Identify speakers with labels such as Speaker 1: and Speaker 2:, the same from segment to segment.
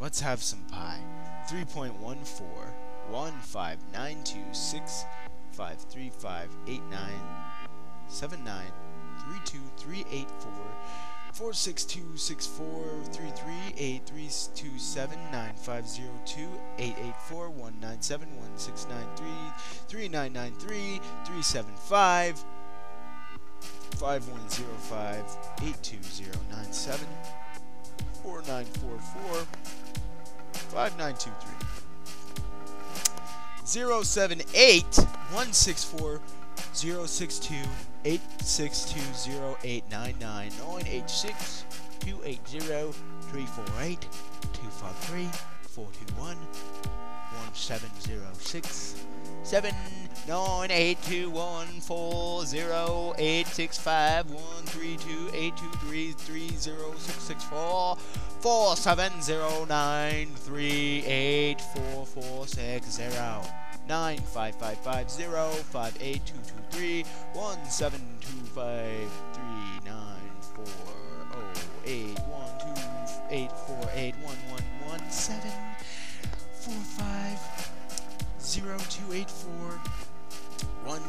Speaker 1: Let's have some pie. 3.14 15926 53589 79 32 384 46264 338 9502 884 197 1693 3993 375 5105 82097 4944 5923 078 164 062 862 0899 986 280 348 253 421 1706 seven nine eight two one four zero eight six five one three two eight two three three zero six six four four seven zero nine three eight four four six zero nine five five five zero five eight two two three one seven two five three nine four oh eight one two eight four eight one one one seven zero two eight four one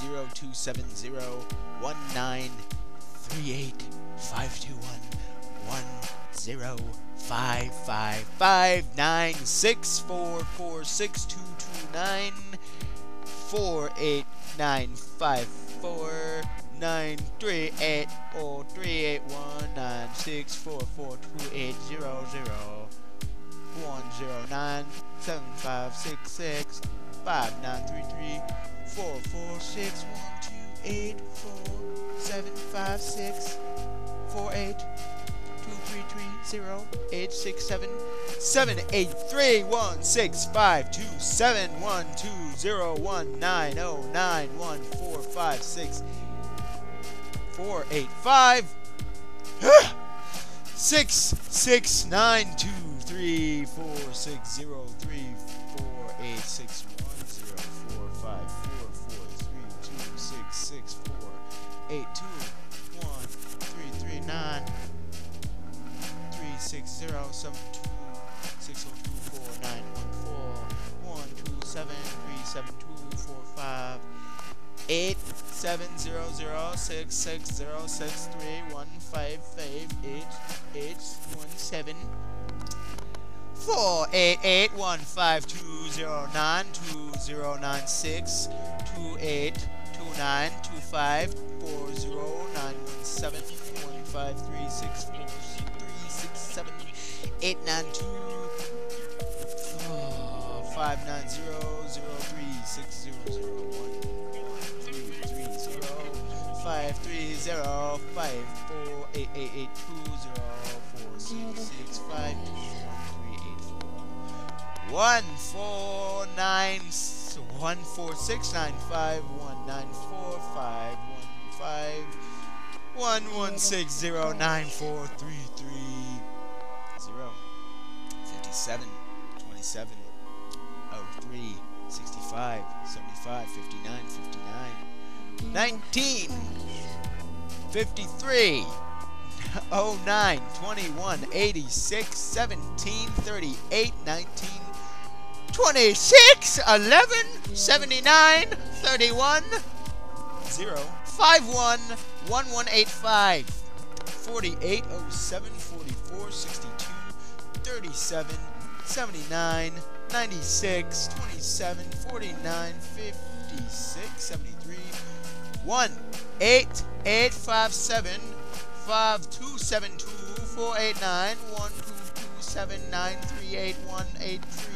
Speaker 1: zero two seven zero one nine three eight five two one one zero five five five nine six four four six two two nine four eight nine five four nine three eight oh three eight one nine six four four two eight zero zero one zero nine seven five six six five nine three three four four six one two eight four seven five six four eight two three three zero eight six seven seven eight three one six five two seven one two zero one nine oh nine one four five six. Four eight five. Six six nine two three four six zero three four eight six one zero four five four four three two six six four eight two one three three nine three six zero seven two six oh two four nine one four one two seven three seven two four five eight seven zero zero six six zero six three one five five eight eight one seven four eight eight one five two zero nine two zero nine six two eight two nine two five four zero nine one seven one five three six four three six seven eight nine two five nine zero zero three six zero zero one one three three zero five three zero five four eight eight eight two zero four six six five one four nine one four six nine five one nine four five one five one one six zero nine four three three zero fifty seven twenty seven oh three sixty five seventy five fifty nine. Fifty nine nineteen fifty three oh nine twenty one eighty six seventeen thirty eight nineteen 26, 11, 79, 31, 0, 51, 1185, 48, 07, 44, 62, 37, 79, 96, 27, 49, 56, 73, 1, 8, 8, 5, 7, 5, 2, 7, 2, 4, 8, 9, 1, 2, 2, 7, 9, 3, 8, 1, 8, 3,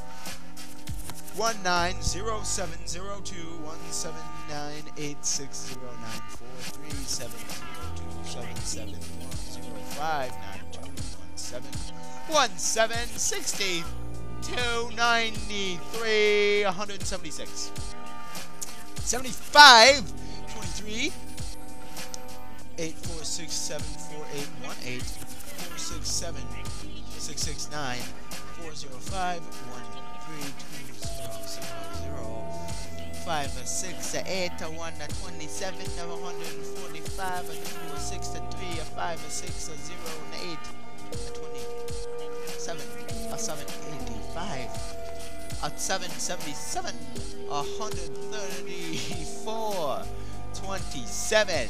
Speaker 1: 1, 1, 9, 4, 9, 1, 2, 9, 8, 3, 3, 6, 7, 3, 3, 6, 2, 4. 4! Oh, 6, 56, 66, 43, 08, 60, 21, 30, 39, 49, 46, 39, 52, 54, 47, 37. 1907098609437027010592171760 293, 176. 75, 23, 8, 4, 6, 7, 4, 8, 1, 8, 4, 6, 7, 6, 6, 9, 4, 0, 5, 1, Uh, 3, 2, 0, 0, 0, 5, 6, 8, 1, 27, uh, 145, 2, 6, 3, 5, 6, 0, 8, 27, 7, 85, at 777, 134, 27,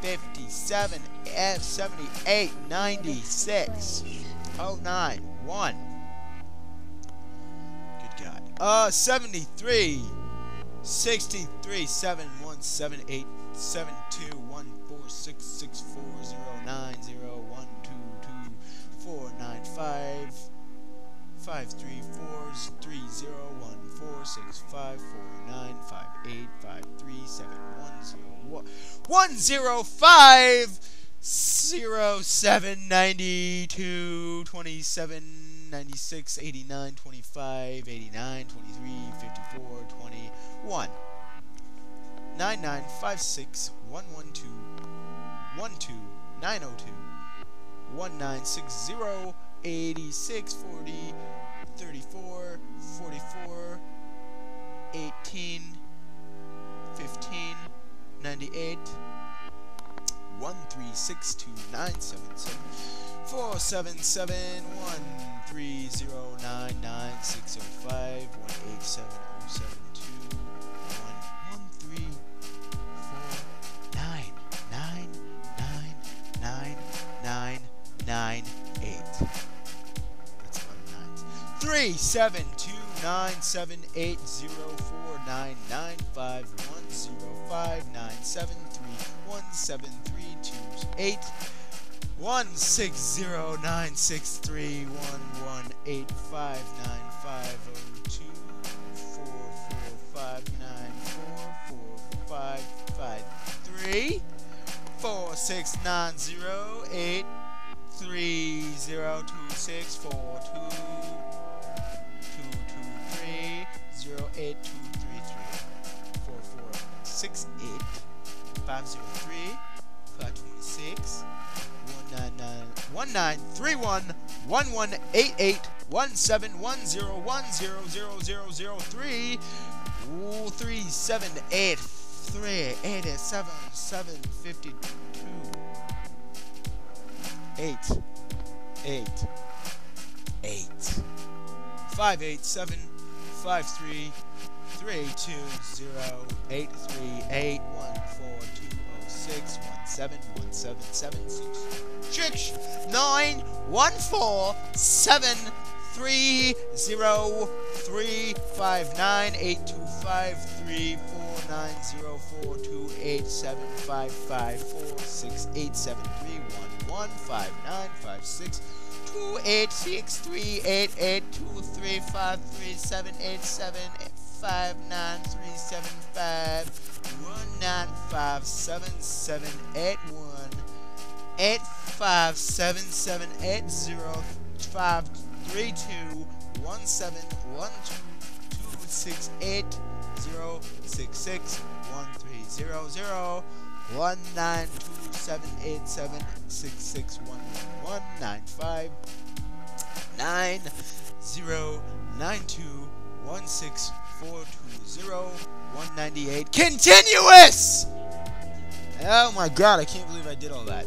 Speaker 1: 57, F78, 96, 09, 1. Uh, 73, 63, 7, 1, 7, 8, 7, 2, 1, 4, 6, 6, 4, 0, 9, 0, 1, 2, 2, 4, 9, 5, 5, 3, 4, 3, 0, 1, 4, 6, 5, 4, 9, 5, 8, 5, 3, 7, 1, 0, 1, 1, 0, 5, 0, 7, 92, 27, 96, 89, 25, 89, 23, 54, 21. 9956 112 12 902 1960 86 40 34 44 18 15 98 1362977 477 13099 605 18707 one three four nine nine nine nine nine nine eight. That's a lot of nines. Three seven two nine seven eight zero four nine nine five one zero five nine seven three one seven three two eight. One six zero nine six three one one eight five nine five oh two four four five nine four four five five three four six nine zero eight three zero two six four two one nine three one one one eight eight one seven one zero one zero zero zero zero three ooh, three seven eight. Three eight eight seven seven fifty two eight eight eight five eight seven five three three two zero eight three eight one four two. oh six one seven one seven seven six. Six nine one four seven three zero three five nine eight two five three four nine zero four two eight seven five five four six eight seven three one one five nine five six two eight six three eight eight two three five three seven eight seven eight five nine three seven five one nine five seven seven eight one eight five seven seven eight zero five three two one seven one two two six eight zero six six one three zero zero one nine two seven eight seven six six one one one nine five nine zero nine two one six four two zero one ninety eight continuous. Oh my god! I can't believe I did all that.